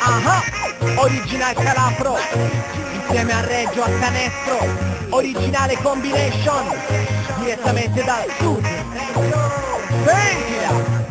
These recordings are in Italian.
Ah, original Calapro, insieme a Reggio a Canestro, originale combination, direttamente dal sud. Sentila!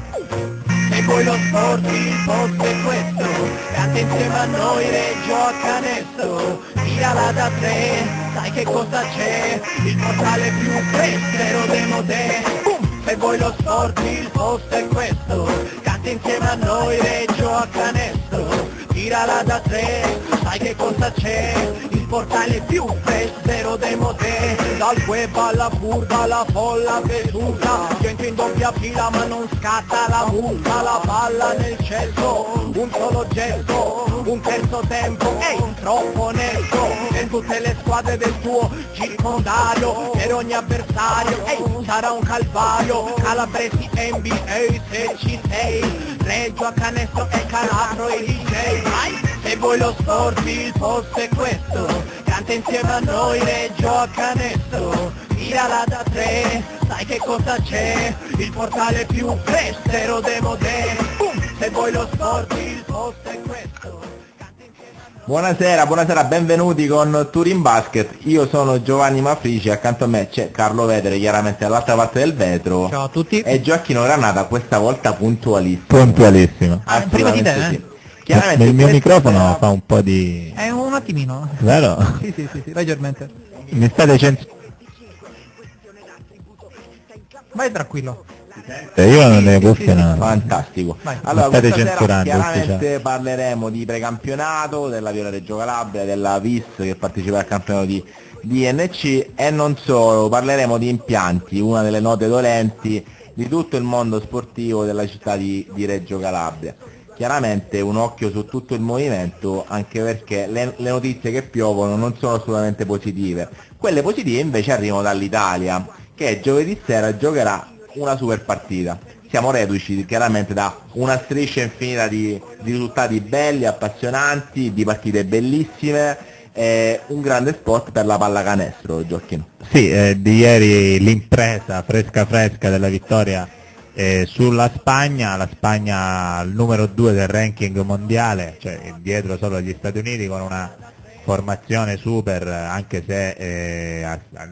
Se vuoi lo sport il posto è questo, canta insieme a noi Reggio a Canestro, tirala da tre, sai che cosa c'è, il portale più fresco demo te. Se vuoi lo sport il posto è questo, canta insieme a noi Reggio a Canestro, tirala da tre, sai che cosa c'è, portale più fresco demo te. Dal web alla curva, la folla vesuta, gente in doppia fila ma non scatta la multa, la palla nel cesso, un solo gesto, un terzo tempo, ehi, troppo onesto, in tutte le squadre del tuo circondario, per ogni avversario, ehi, sarà un calvario, calabresi NBA se ci sei, Reggio a canestro e calabro e DJ, se vuoi lo sport il posto è questo, canta insieme a noi Reggio a canestro, tirala da tre, sai che cosa c'è, il portale più festero te, Boom! se vuoi lo sport il posto è questo. Buonasera, buonasera, benvenuti con Turin Basket. Io sono Giovanni Mafrici, accanto a me c'è Carlo Vedere, chiaramente dall'altra parte del vetro. Ciao a tutti. E Gioacchino Granata, questa volta puntualissimo. Puntualissimo. Ah, prima di te, Assolutamente eh? Chiaramente il mio microfono sera- fa un po' di... È un attimino. Vero? Sì, sì, sì, sì, leggermente. Mi state censurando? Vai tranquillo. Io non sì, cuffie sì, no. Fantastico. Vai. Allora, state censurando, chiaramente parleremo di precampionato, della Viola Reggio Calabria, della VIS che partecipa al campionato di, di NC e non solo, parleremo di impianti, una delle note dolenti di tutto il mondo sportivo della città di, di Reggio Calabria. Chiaramente un occhio su tutto il movimento anche perché le, le notizie che piovono non sono assolutamente positive. Quelle positive invece arrivano dall'Italia che giovedì sera giocherà una super partita. Siamo reduci chiaramente da una striscia infinita di, di risultati belli, appassionanti, di partite bellissime, e un grande sport per la pallacanestro, Gioacchino. Sì, eh, di ieri l'impresa fresca fresca della vittoria eh, sulla Spagna, la Spagna al numero 2 del ranking mondiale, cioè dietro solo agli Stati Uniti con una formazione super, anche se eh,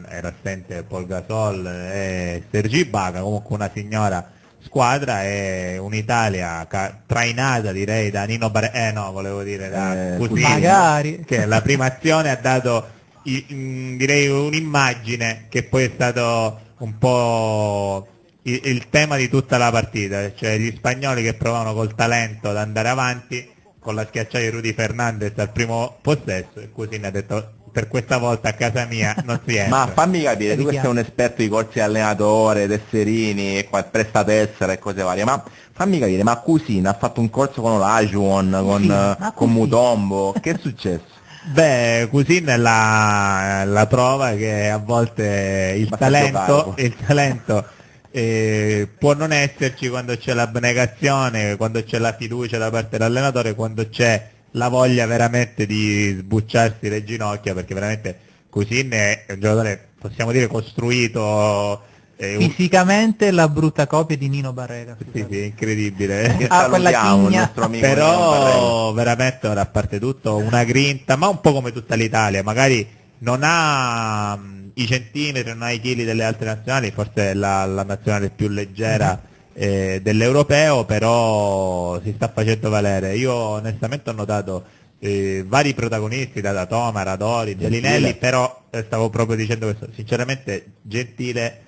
era assente Paul Gasol e Sergi Ibaka, comunque una signora squadra e un'Italia ca- trainata direi da Nino Bare- eh no, volevo dire da Eh, Cusini, Magari. che la prima azione ha dato i- mm, direi un'immagine che poi è stato un po' il, il tema di tutta la partita, cioè gli spagnoli che provavano col talento ad andare avanti con la schiacciata di Rudy Fernandez al primo possesso e così ne ha detto per questa volta a casa mia non si entra. Ma fammi capire, tu che sei un esperto di corsi di allenatore, tesserini, qua- prestatessere e cose varie, ma fammi capire, ma Cusina ha fatto un corso con l'Ajuon, con, eh, con così. Mutombo, che è successo? Beh, Cusin è la, la prova che a volte il talento, il talento eh, può non esserci quando c'è l'abnegazione, quando c'è la fiducia da parte dell'allenatore, quando c'è la voglia veramente di sbucciarsi le ginocchia, perché veramente Cusin è un giocatore, possiamo dire, costruito, eh, Fisicamente la brutta copia di Nino Barrera. sì, sì, incredibile. Ah, quella salutiamo, il chigna. nostro amico Leon Barrera. Però veramente ora a parte tutto una grinta, ma un po' come tutta l'Italia, magari non ha mh, i centimetri, non i chili delle altre nazionali, forse è la, la nazionale più leggera eh, dell'europeo, però si sta facendo valere. Io onestamente ho notato eh, vari protagonisti, da Datoma, Radori, Bellinelli, però eh, stavo proprio dicendo questo, sinceramente Gentile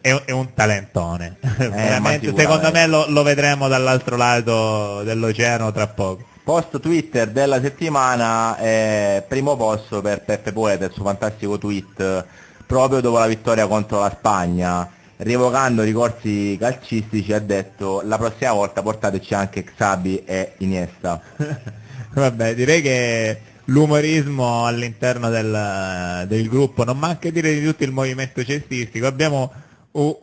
è, è un talentone, sicuramente. secondo me lo, lo vedremo dall'altro lato dell'oceano tra poco. Post Twitter della settimana, eh, primo posto per Peppe Poeta, il suo fantastico tweet, proprio dopo la vittoria contro la Spagna, rievocando ricorsi calcistici, ha detto la prossima volta portateci anche Xabi e Iniesta. Vabbè, direi che l'umorismo all'interno del, del gruppo non manca dire di tutto il movimento cestistico, abbiamo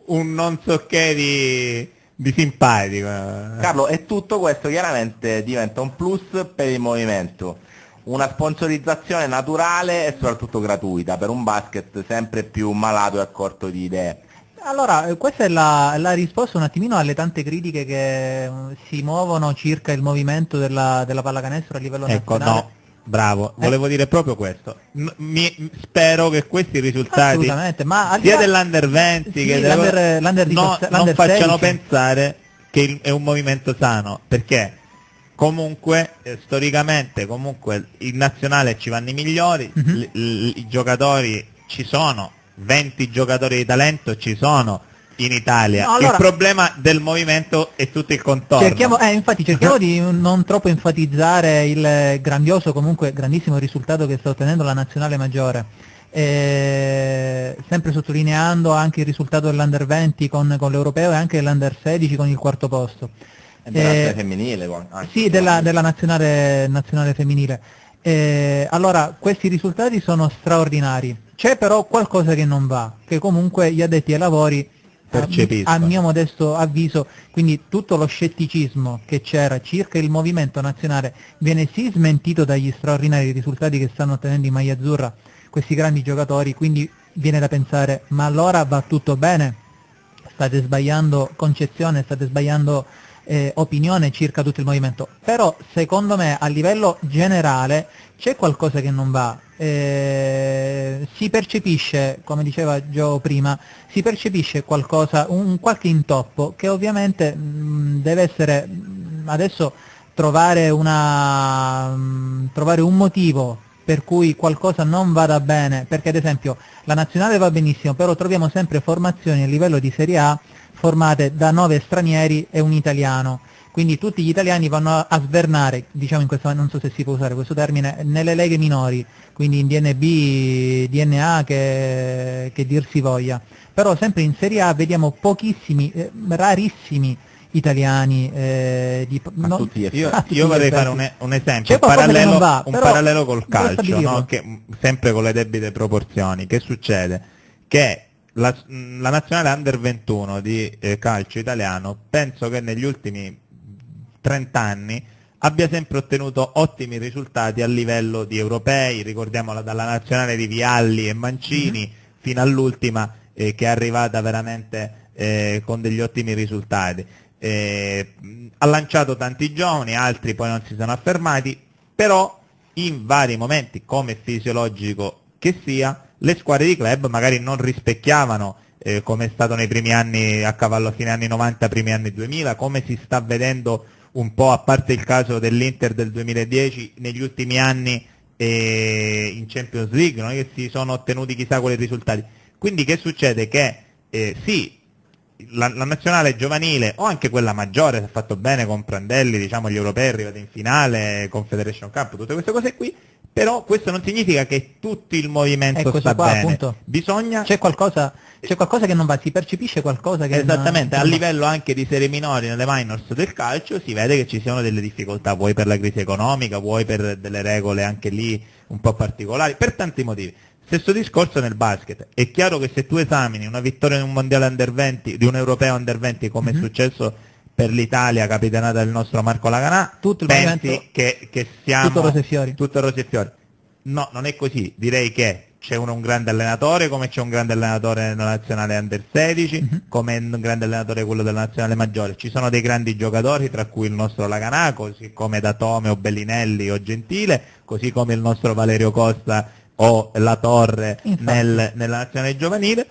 un non so che di, di simpatico. Carlo, e tutto questo chiaramente diventa un plus per il movimento, una sponsorizzazione naturale e soprattutto gratuita per un basket sempre più malato e a corto di idee. Allora, eh, questa è la, la risposta un attimino alle tante critiche che eh, si muovono circa il movimento della, della pallacanestro a livello Ecco, nazionale. no, bravo, Eh. volevo dire proprio questo. M- mi- spero che questi risultati ma sia dell'Under 20 Sì, che l'Under- delle- l'Under no, 17, non facciano 16. pensare che il- è un movimento sano, perché comunque eh, storicamente comunque in nazionale ci vanno i migliori, Mhm. l- l- i giocatori ci sono, 20 giocatori di talento ci sono in Italia. No, allora- il problema del movimento è tutto il contorno. Cerchiamo, eh, infatti cerchiamo di non troppo enfatizzare il grandioso, comunque grandissimo risultato che sta ottenendo la nazionale maggiore. Eh, sempre sottolineando anche il risultato dell'Under 20 con, con l'Europeo e anche dell'Under 16 con il quarto posto. È della Eh, nazionale femminile anche. Sì, della, della nazionale, nazionale femminile. Eh, allora, questi risultati sono straordinari. C'è però qualcosa che non va, che comunque gli addetti ai lavori, a, mio modesto avviso, quindi tutto lo scetticismo che c'era circa il movimento nazionale viene sì smentito dagli straordinari risultati che stanno ottenendo in maglia azzurra questi grandi giocatori, quindi viene da pensare, ma allora va tutto bene? state sbagliando concezione, state sbagliando eh, opinione circa tutto il movimento. Però secondo me a livello generale c'è qualcosa che non va. Eh, si percepisce, come diceva Gio prima, si percepisce qualcosa, un qualche intoppo che ovviamente mh, deve essere mh, adesso trovare, una, mh, trovare un motivo per cui qualcosa non vada bene, perché ad esempio la nazionale va benissimo, però troviamo sempre formazioni a livello di Serie A formate da nove stranieri e un italiano. Quindi tutti gli italiani vanno a, a svernare, diciamo in questa non so se si può usare questo termine, nelle leghe minori, quindi in DNB, DNA che, che dir si voglia. Però sempre in Serie A vediamo pochissimi, eh, rarissimi italiani eh, di, no- tutti gli. Io, tutti io vorrei fare un, un esempio, un che parallelo, va, un parallelo col calcio, no? che, sempre con le debite proporzioni. Che succede? Che la, la nazionale under 21 di eh, calcio italiano penso che negli ultimi 30 anni abbia sempre ottenuto ottimi risultati a livello di europei, ricordiamola dalla nazionale di Vialli e Mancini fino all'ultima eh, che è arrivata veramente eh, con degli ottimi risultati. Eh, ha lanciato tanti giovani, altri poi non si sono affermati, però in vari momenti, come fisiologico che sia, le squadre di club magari non rispecchiavano eh, come è stato nei primi anni a cavallo fine anni 90, primi anni 2000, come si sta vedendo un po' a parte il caso dell'Inter del 2010 negli ultimi anni eh, in Champions League, non è che si sono ottenuti chissà quali risultati. Quindi che succede? Che eh, sì, la, la nazionale giovanile o anche quella maggiore si è fatto bene con Prandelli, diciamo gli europei arrivati in finale, Confederation Cup, tutte queste cose qui, però questo non significa che tutto il movimento Ecco, sta qua, bene. appunto. Bisogna C'è qualcosa, c'è qualcosa che non va, si percepisce qualcosa che Esattamente, non, a livello anche di serie minori nelle minors del calcio si vede che ci siano delle difficoltà, vuoi per la crisi economica, vuoi per delle regole anche lì un po' particolari, per tanti motivi. Stesso discorso nel basket, è chiaro che se tu esamini una vittoria in un mondiale under 20, di un europeo under 20 come Mhm. è successo per l'Italia capitanata del nostro Marco Laganà, Tutto il pensi che, che siamo tutto rose e fiori. tutto rose e fiori. No, non è così. Direi che c'è uno, un grande allenatore, come c'è un grande allenatore nella nazionale under 16, Mhm. come un grande allenatore quello della nazionale maggiore. Ci sono dei grandi giocatori, tra cui il nostro Laganà, così come Datome o Bellinelli o Gentile, così come il nostro Valerio Costa o La Torre nel- nella nazionale giovanile,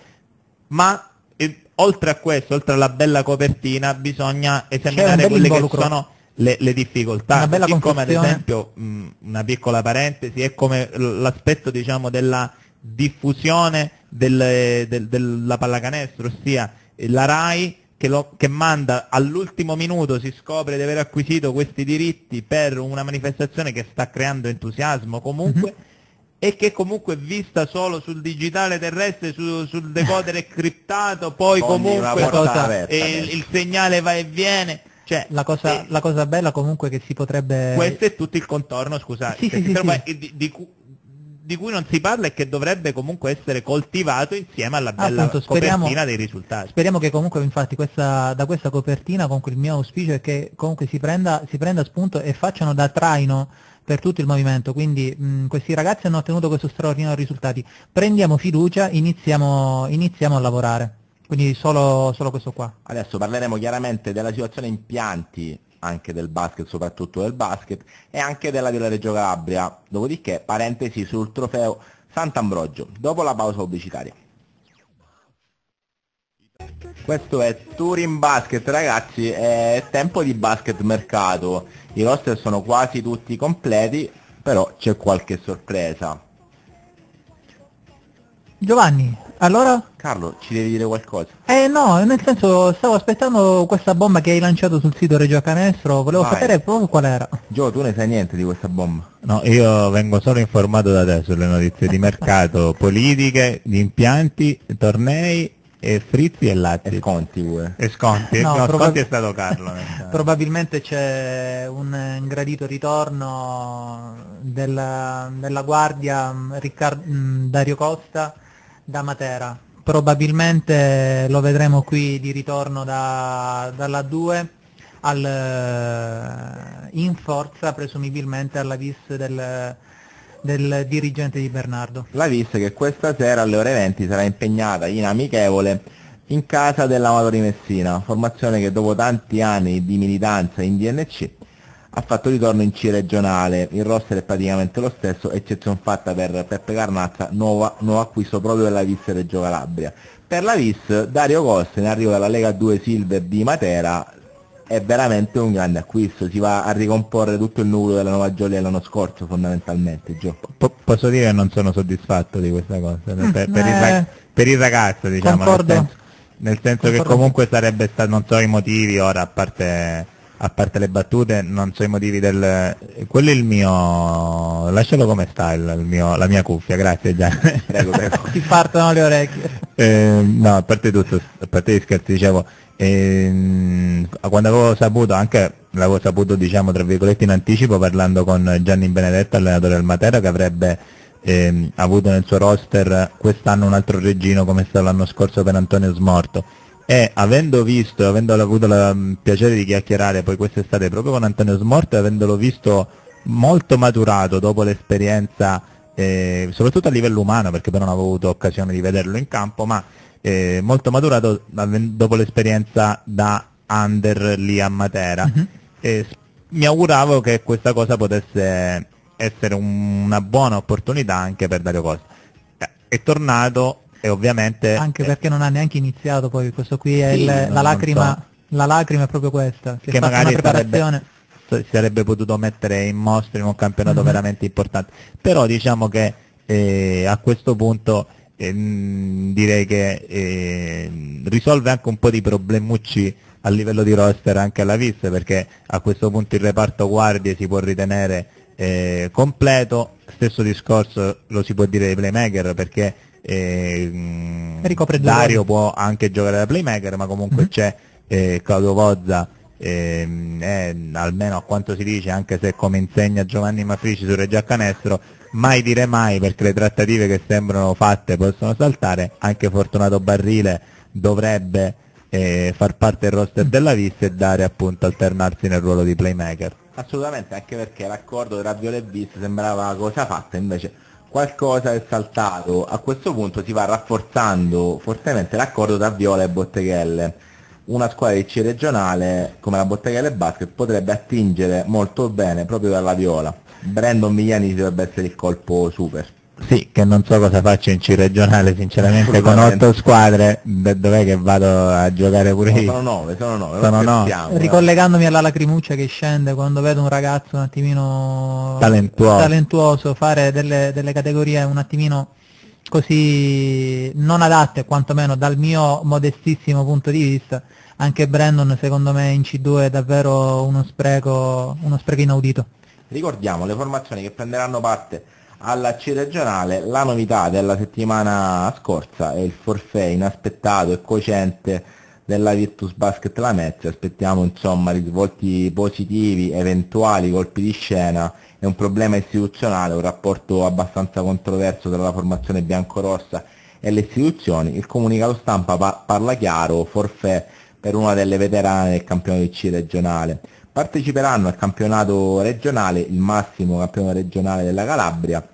ma eh, oltre a questo, oltre alla bella copertina, bisogna esaminare quelle che sono le, le difficoltà. Così come ad esempio, mh, una piccola parentesi, è come l'aspetto diciamo della diffusione del- del- della pallacanestro, ossia eh, la RAI che, lo- che manda all'ultimo minuto, si scopre di aver acquisito questi diritti per una manifestazione che sta creando entusiasmo comunque e che comunque è vista solo sul digitale terrestre, su- sul decoder criptato, poi Ogni comunque cosa- aperta il, il segnale va e viene. Cioè, La cosa, eh, la cosa bella comunque che si potrebbe... questo è tutto il contorno, scusate, Sì, sì, sì. Di, di di cui non si parla e che dovrebbe comunque essere coltivato insieme alla bella Appunto, speriamo- copertina dei risultati. Speriamo che comunque infatti questa, da questa copertina comunque il mio auspicio è che comunque si prenda, si prenda spunto e facciano da traino per tutto il movimento, quindi mh, questi ragazzi hanno ottenuto questo straordinario risultati, prendiamo fiducia, iniziamo, iniziamo a lavorare. quindi solo, solo questo qua. Adesso parleremo chiaramente della situazione impianti anche del basket, soprattutto del basket, e anche della Viola Reggio Calabria. Dopodiché, parentesi sul trofeo Sant'Ambrogio, dopo la pausa pubblicitaria. Questo è Turin Basket ragazzi, è tempo di basket mercato, i roster sono quasi tutti completi, però c'è qualche sorpresa. Giovanni, allora? Carlo, ci devi dire qualcosa? Eh no, nel senso stavo aspettando questa bomba che hai lanciato sul sito Reggio Canestro, volevo Vai. sapere proprio qual era. Gio, tu ne sai niente di questa bomba? No, io vengo solo informato da te sulle notizie di mercato, politiche, di impianti, tornei e frizzi e E latte. sconti pure. E sconti? No, No, probab- sconti è stato Carlo. Probabilmente c'è un gradito ritorno della, della guardia mm, Riccar- mm, Dario Costa da Matera. Probabilmente lo vedremo qui di ritorno da- dalla 2 al, eh, in forza presumibilmente alla vis del, del dirigente di Bernardo. La VIS che questa sera alle ore 20 sarà impegnata in amichevole in casa dell'Amatori Messina, formazione che dopo tanti anni di militanza in DNC ha fatto ritorno in C regionale, il roster è praticamente lo stesso, eccezione fatta per Peppe Carnazza, nuova- nuovo acquisto proprio della VIS Reggio Calabria. Per la VIS Dario Costa in arrivo dalla Lega 2 Silver di Matera è veramente un grande acquisto, si va a ricomporre tutto il nucleo della Nuova Gioia dell'anno scorso fondamentalmente, Gio. Po- posso dire che non sono soddisfatto di questa cosa, per, per il, eh, rag- per il ragazzo diciamo, nel senso, nel senso che comunque sarebbe stato, non so i motivi ora, a parte, a parte le battute, non so i motivi del... quello è il mio... lascialo come sta il, il mio, la mia cuffia, grazie Gian. Prego, prego. Ti partono le orecchie. Eh, no, a parte tutto, a parte gli scherzi, dicevo, ehm, quando avevo saputo, anche l'avevo saputo diciamo tra virgolette in anticipo parlando con Gianni Benedetto, allenatore del Matera, che avrebbe ehm, avuto nel suo roster quest'anno un altro regino come è stato l'anno scorso per Antonio Smorto. E avendo visto, avendo avuto il piacere di chiacchierare poi quest'estate proprio con Antonio Smorto e avendolo visto molto maturato dopo l'esperienza eh, soprattutto a livello umano perché poi non avevo avuto occasione di vederlo in campo, ma eh, molto maturato dopo l'esperienza da under lì a Matera. E s- mi auguravo che questa cosa potesse essere un- una buona opportunità anche per Dario Costa. È tornato e ovviamente Anche eh, perché non ha neanche iniziato poi, questo qui è Sì, il- la, lacrima, so. la lacrima è proprio questa, si è che fatta magari sarebbe, si sarebbe potuto mettere in mostra in un campionato Mhm. veramente importante. Però diciamo che eh, a questo punto ehm, direi che eh, risolve anche un po' di problemucci a livello di roster anche alla Vis perché a questo punto il reparto guardie si può ritenere eh, completo, stesso discorso lo si può dire dei playmaker perché eh, Dario può anche giocare da playmaker ma comunque Mhm. c'è eh, Claudio Vozza ehm, è, almeno a quanto si dice anche se come insegna Giovanni Mafrici su Reggio Canestro mai dire mai perché le trattative che sembrano fatte possono saltare. Anche Fortunato Barrile dovrebbe eh, far parte del roster della Vis e dare appunto alternarsi nel ruolo di playmaker. Assolutamente, anche perché l'accordo tra Viola e Vis sembrava cosa fatta, invece qualcosa è saltato. A questo punto si va rafforzando fortemente l'accordo tra Viola e Botteghelle. Una squadra di C regionale come la Botteghelle Basket potrebbe attingere molto bene proprio dalla Viola. Brandon Vigliani dovrebbe essere il colpo super. Sì che non so cosa faccio in C regionale sinceramente con otto squadre dov'è che vado a giocare pure No, io sono nove, sono nove, Sono non nove. Ricollegandomi alla lacrimuccia che scende quando vedo un ragazzo un attimino Talentuoso. talentuoso fare delle, delle categorie un attimino così non adatte quantomeno dal mio modestissimo punto di vista anche Brandon secondo me in C2 è davvero uno spreco uno spreco inaudito Ricordiamo le formazioni che prenderanno parte alla C regionale, la novità della settimana scorsa è il forfè inaspettato e cocente della Virtus Basket Lamezia, aspettiamo insomma risvolti positivi, eventuali colpi di scena, è un problema istituzionale, un rapporto abbastanza controverso tra la formazione biancorossa e le istituzioni, il comunicato stampa pa- parla chiaro, forfè per una delle veterane del campionato di C regionale. Parteciperanno al campionato regionale, il massimo campionato regionale della Calabria,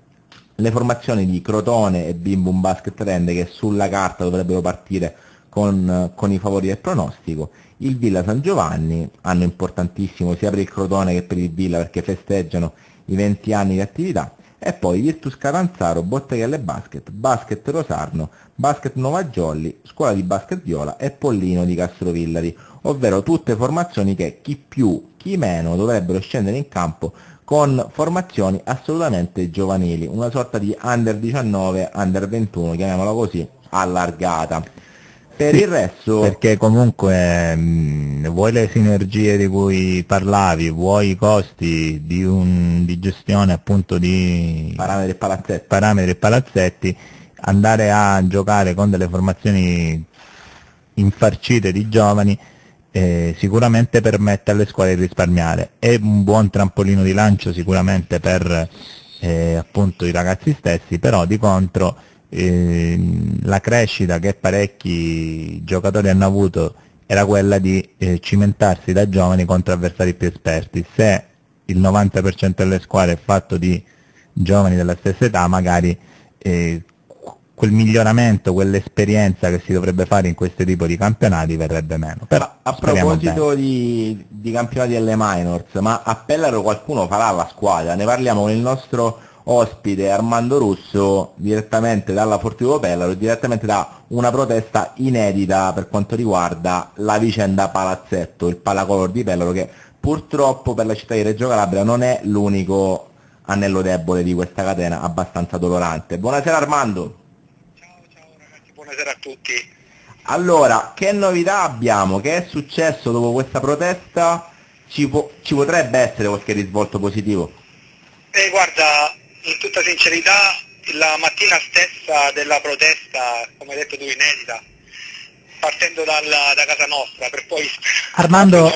le formazioni di Crotone e Bim Bum Basket Rende che sulla carta dovrebbero partire con, con, i favori del pronostico. Il Villa San Giovanni, anno importantissimo sia per il Crotone che per il Villa perché festeggiano i 20 anni di attività, e poi Virtus Catanzaro, Botteghelle Basket, Basket Rosarno, Basket Nova Jolly, Scuola di Basket Viola e Pollino di Castrovillari, ovvero tutte formazioni che chi più, chi meno dovrebbero scendere in campo con formazioni assolutamente giovanili, una sorta di under 19, under 21, chiamiamola così, allargata. Per sì, il resto... Perché comunque mh, vuoi le sinergie di cui parlavi, vuoi i costi di, un, di gestione appunto di parametri e palazzetti. parametri e palazzetti, andare a giocare con delle formazioni infarcite di giovani eh, sicuramente permette alle scuole di risparmiare. È un buon trampolino di lancio sicuramente per eh, appunto i ragazzi stessi, però di contro eh, la crescita che parecchi giocatori hanno avuto era quella di eh, cimentarsi da giovani contro avversari più esperti. Se il 90% delle squadre è fatto di giovani della stessa età, magari eh, quel miglioramento, quell'esperienza che si dovrebbe fare in questo tipo di campionati verrebbe meno. Però, a proposito di, di, campionati delle minors, ma a Pellaro qualcuno farà la squadra? Ne parliamo con il nostro ospite Armando Russo direttamente dalla Fortivo Pellaro, direttamente da una protesta inedita per quanto riguarda la vicenda Palazzetto, il Palacolor di Pellaro che purtroppo per la città di Reggio Calabria non è l'unico anello debole di questa catena abbastanza dolorante. Buonasera Armando buonasera a tutti. Allora, che novità abbiamo? Che è successo dopo questa protesta? Ci, po- ci potrebbe essere qualche risvolto positivo? Eh, guarda, in tutta sincerità, la mattina stessa della protesta, come hai detto tu, inedita, partendo dalla, da casa nostra, per poi... Armando,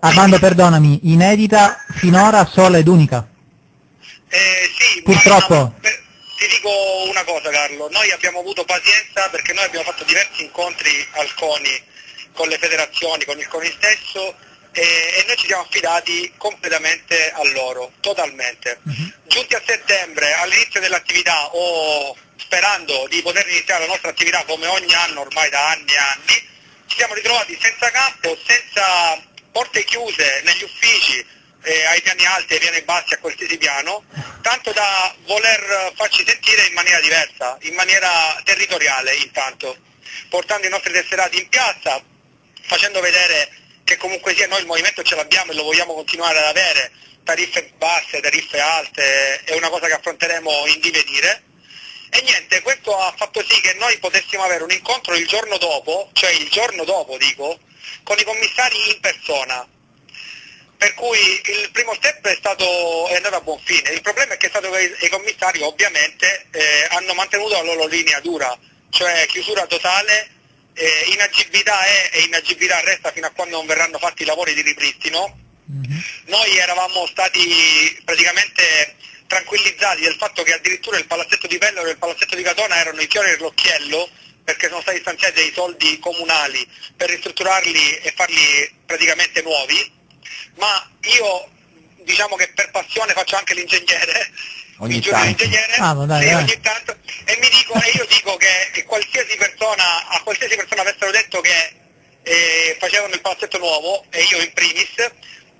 Armando, perdonami, inedita finora sola ed unica? Eh, sì, purtroppo. Per, ti dico una cosa Carlo, noi abbiamo avuto pazienza perché noi abbiamo fatto diversi incontri al CONI con le federazioni, con il CONI stesso e, e noi ci siamo affidati completamente a loro, totalmente. Uh-huh. Giunti a settembre, all'inizio dell'attività o sperando di poter iniziare la nostra attività come ogni anno ormai da anni e anni, ci siamo ritrovati senza campo, senza porte chiuse negli uffici, eh, ai piani alti, ai piani bassi, a qualsiasi piano, tanto da voler farci sentire in maniera diversa, in maniera territoriale intanto, portando i nostri tesserati in piazza, facendo vedere che comunque sia noi il movimento ce l'abbiamo e lo vogliamo continuare ad avere, tariffe basse, tariffe alte, è una cosa che affronteremo in divenire. E niente, questo ha fatto sì che noi potessimo avere un incontro il giorno dopo, cioè il giorno dopo dico, con i commissari in persona, per cui il primo step è, stato, è andato a buon fine. Il problema è che che i commissari ovviamente eh, hanno mantenuto la loro linea dura, cioè chiusura totale, eh, inagibilità è e inagibilità resta fino a quando non verranno fatti i lavori di ripristino. Mm-hmm. Noi eravamo stati praticamente tranquillizzati del fatto che addirittura il palazzetto di Pellero e il palazzetto di Catona erano i fiori dell'occhiello perché sono stati stanziati dei soldi comunali per ristrutturarli e farli praticamente nuovi ma io diciamo che per passione faccio anche l'ingegnere, ogni tanto. l'ingegnere ah, dai, sì, ogni tanto, e, mi dico, e io dico che qualsiasi persona, a qualsiasi persona avessero detto che eh, facevano il palazzetto nuovo, e io in primis,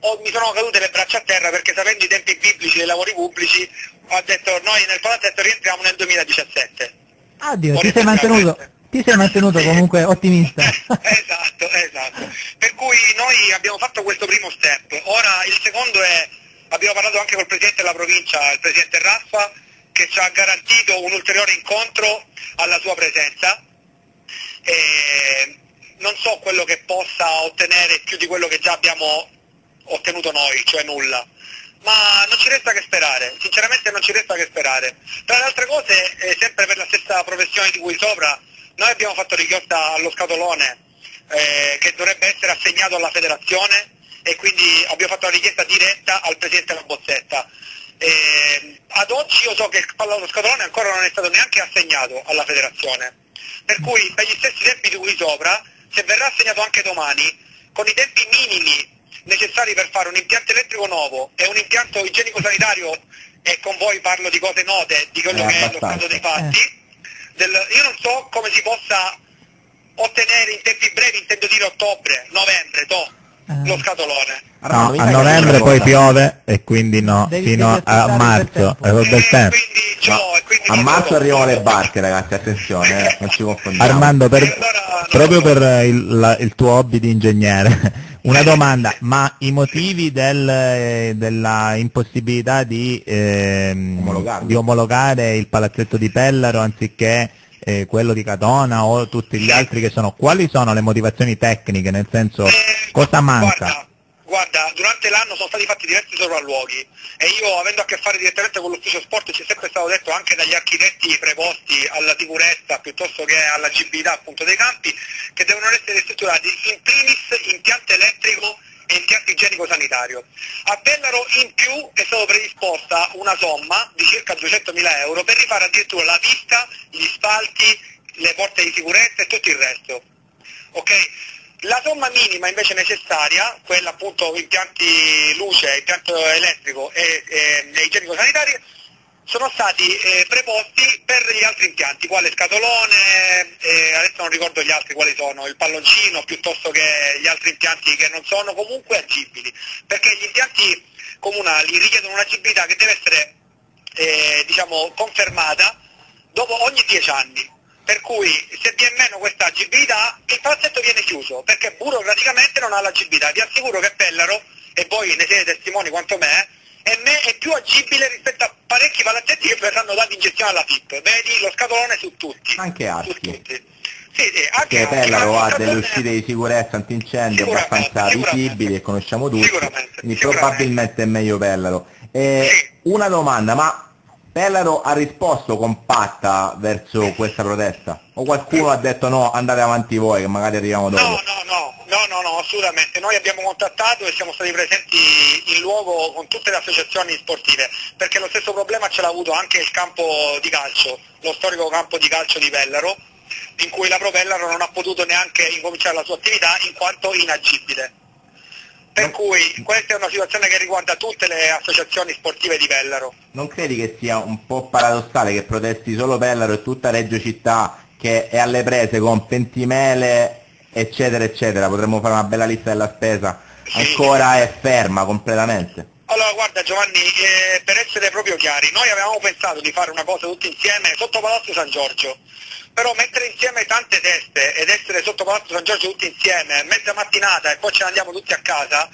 o mi sono cadute le braccia a terra perché sapendo i tempi biblici dei lavori pubblici ho detto noi nel palazzetto rientriamo nel 2017. Addio, ti sei mantenuto, ti sei mantenuto comunque ottimista. esatto, esatto. Per cui noi abbiamo fatto questo primo step. Ora il secondo è, abbiamo parlato anche col Presidente della provincia, il Presidente Raffa, che ci ha garantito un ulteriore incontro alla sua presenza. E non so quello che possa ottenere più di quello che già abbiamo ottenuto noi, cioè nulla. Ma non ci resta che sperare, sinceramente non ci resta che sperare. Tra le altre cose, sempre per la stessa professione di cui sopra, noi abbiamo fatto richiesta allo scatolone eh, che dovrebbe essere assegnato alla federazione e quindi abbiamo fatto la richiesta diretta al Presidente della Bozzetta. Eh, ad oggi io so che lo scatolone ancora non è stato neanche assegnato alla federazione, per cui per gli stessi tempi di cui sopra, se verrà assegnato anche domani, con i tempi minimi necessari per fare un impianto elettrico nuovo e un impianto igienico-sanitario, e con voi parlo di cose note, di quello eh, che è lo stato dei fatti, eh del, io non so come si possa ottenere in tempi brevi, intendo dire ottobre, novembre, to, Eh. lo scatolone. No, mi a novembre poi piove e quindi no, Devi- fino a marzo, è del Eh, tempo. quindi, quindi A marzo arrivano le barche ragazzi, attenzione, eh, non ci confondiamo. Armando, per- allora, proprio so. per il, la- il tuo hobby di ingegnere, una domanda, ma i motivi del, eh, della impossibilità di, ehm, di omologare il palazzetto di Pellaro anziché eh, quello di Catona o tutti gli altri che sono, quali sono le motivazioni tecniche, nel senso cosa manca? Guarda, guarda, durante l'anno sono stati fatti diversi sopralluoghi e io avendo a che fare direttamente con l'ufficio sport ci è sempre stato detto anche dagli architetti preposti alla sicurezza piuttosto che all'agibilità appunto dei campi che devono essere strutturati in primis impianto elettrico e impianto igienico-sanitario. A Bellaro in più è stata predisposta una somma di circa 200.000 euro per rifare addirittura la pista, gli spalti, le porte di sicurezza e tutto il resto. Ok? La somma minima invece necessaria, quella appunto impianti luce, impianto elettrico e, e, e igienico-sanitario, sono stati eh, preposti per gli altri impianti, quale scatolone, eh, adesso non ricordo gli altri quali sono, il palloncino piuttosto che gli altri impianti che non sono comunque agibili, perché gli impianti comunali richiedono un'agibilità che deve essere eh, diciamo, confermata dopo ogni 10 anni. Per cui se viene meno questa agibilità il palazzetto viene chiuso perché burocraticamente non ha l'agibilità. Vi assicuro che Pellaro, e voi ne siete testimoni quanto me, è, me- è più agibile rispetto a parecchi palazzetti che verranno dati in gestione alla FIP. Vedi lo scatolone su tutti. Anche tutti. Sì, sì, anche Che Pellaro ha delle uscite di sicurezza antincendio abbastanza visibili e conosciamo tutti, Sicuramente, quindi sicuramente. probabilmente è meglio Pellaro. Eh, Sì. una domanda, ma Pellaro ha risposto compatta verso questa protesta? O qualcuno ha detto no, andate avanti voi che magari arriviamo dopo? No, no, no, no, no, no, assolutamente. Noi abbiamo contattato e siamo stati presenti in luogo con tutte le associazioni sportive, perché lo stesso problema ce l'ha avuto anche il campo di calcio, lo storico campo di calcio di Pellaro, in cui la Pro Pellaro non ha potuto neanche incominciare la sua attività in quanto inagibile. Per cui questa è una situazione che riguarda tutte le associazioni sportive di Pellaro. Non credi che sia un po' paradossale che protesti solo Pellaro e tutta Reggio Città che è alle prese con pentimele eccetera eccetera, potremmo fare una bella lista della spesa, Sì. ancora è ferma completamente? Allora guarda Giovanni, eh, per essere proprio chiari, noi avevamo pensato di fare una cosa tutti insieme sotto Palazzo San Giorgio, però mettere insieme tante teste ed essere sotto Palazzo San Giorgio tutti insieme, mezza mattinata e poi ce ne andiamo tutti a casa,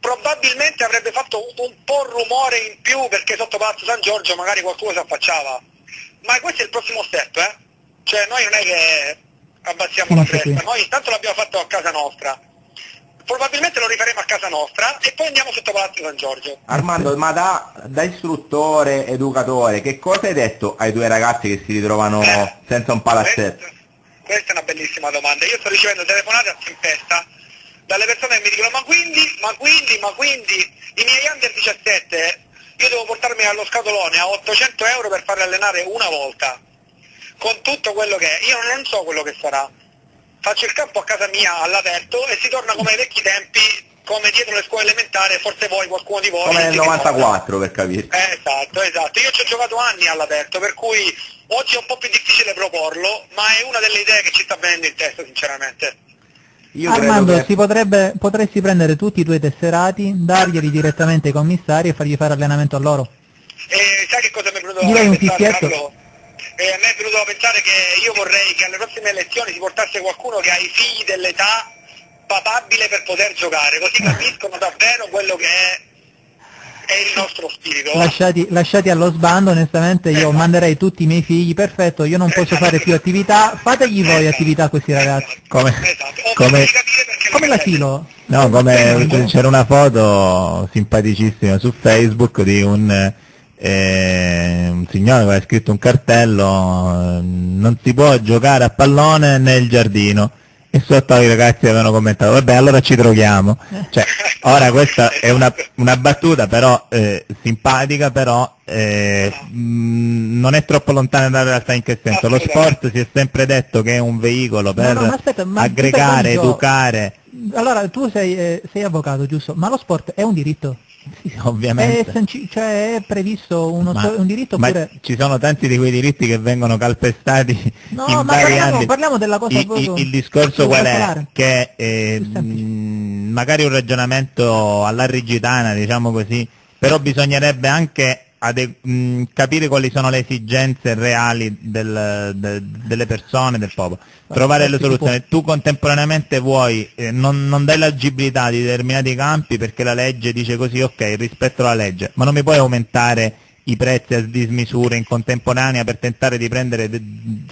probabilmente avrebbe fatto un, po' rumore in più perché sotto Palazzo San Giorgio magari qualcuno si affacciava. Ma questo è il prossimo step, eh? Cioè noi non è che abbassiamo la qui. noi intanto l'abbiamo fatto a casa nostra. Probabilmente lo rifaremo a casa nostra e poi andiamo sotto Palazzo San Giorgio. Armando, ma da, da istruttore, educatore, che cosa hai detto ai due ragazzi che si ritrovano Eh, senza un palazzetto? Questa, questa è una bellissima domanda. Io sto ricevendo telefonate a tempesta dalle persone che mi dicono ma quindi, ma quindi, ma quindi i miei under 17 io devo portarmi allo scatolone a 800 euro per farli allenare una volta con tutto quello che è. Io non so quello che sarà. Faccio il campo a casa mia all'aperto e si torna come ai vecchi tempi, come dietro le scuole elementari, forse voi, qualcuno di voi. Come nel si 94 per capire. eh, esatto, esatto. Io ci ho giocato anni all'aperto, per cui oggi è un po' più difficile proporlo, ma è una delle idee che ci sta venendo in testa, sinceramente. Io Armando, credo che... si potrebbe, potresti prendere tutti i tuoi tesserati, darglieli direttamente ai commissari e fargli fare allenamento a loro. E sai che cosa mi è venuto a un fischietto? Eh, a me è venuto a pensare che io vorrei che alle prossime elezioni si portasse qualcuno che ha i figli dell'età papabile per poter giocare, così capiscono davvero quello che è, è il nostro spirito. Lasciati, lasciati allo sbando, onestamente io Esatto. manderei tutti i miei figli, perfetto, io non posso fare più attività, fategli voi attività a questi ragazzi. Come- Esatto. Come- Come non mi l'asilo? No, come c'era una foto simpaticissima su Facebook di un, eh, un signore aveva scritto un cartello non si può giocare a pallone nel giardino. E sotto i ragazzi avevano commentato vabbè allora ci droghiamo. Cioè, ora questa è una, una battuta però eh, simpatica però eh, mh, non è troppo lontana dalla realtà in che senso. Lo sport si è sempre detto che è un veicolo per no, ma aspetta, ma aggregare, educare. Allora, tu sei, eh, sei avvocato, giusto? Ma lo sport è un diritto? Ovviamente. È, sanci- cioè, è previsto uno Ma- un diritto ma ci sono tanti di quei diritti che vengono calpestati No, in ma vari parliamo- anni. parliamo della cosa il, proprio il- discorso qual è? Che eh, mh, magari un ragionamento alla rigidana, diciamo così, però bisognerebbe anche mh, capire quali sono le esigenze reali del- de- delle persone, del popolo, trovare le soluzioni. Tu contemporaneamente vuoi, eh, non, non dai l'agibilità di determinati campi perché la legge dice così, ok, rispetto alla legge, ma non mi puoi aumentare i prezzi a dismisura in contemporanea per tentare di prendere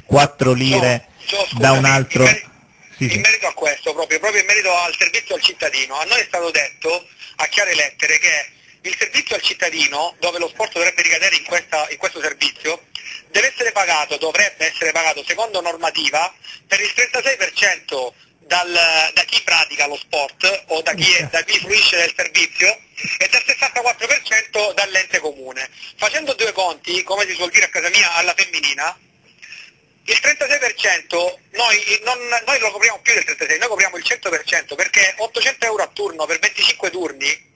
4 lire Gio, Gio, da un scusami, altro. In, mer- Sì, sì. in merito a questo, proprio, proprio in merito al servizio al cittadino, a noi è stato detto a chiare lettere che il servizio al cittadino, dove lo sport dovrebbe ricadere in, questa- in questo servizio, deve essere pagato, dovrebbe essere pagato secondo normativa per il 36% dal- da chi pratica lo sport o da chi, è- da chi fruisce del servizio e del 64% dall'ente comune. Facendo due conti, come si suol dire a casa mia, alla femminina, il 36% noi non, noi lo copriamo più del 36%, noi copriamo il 100% perché 800 euro a turno per 25 turni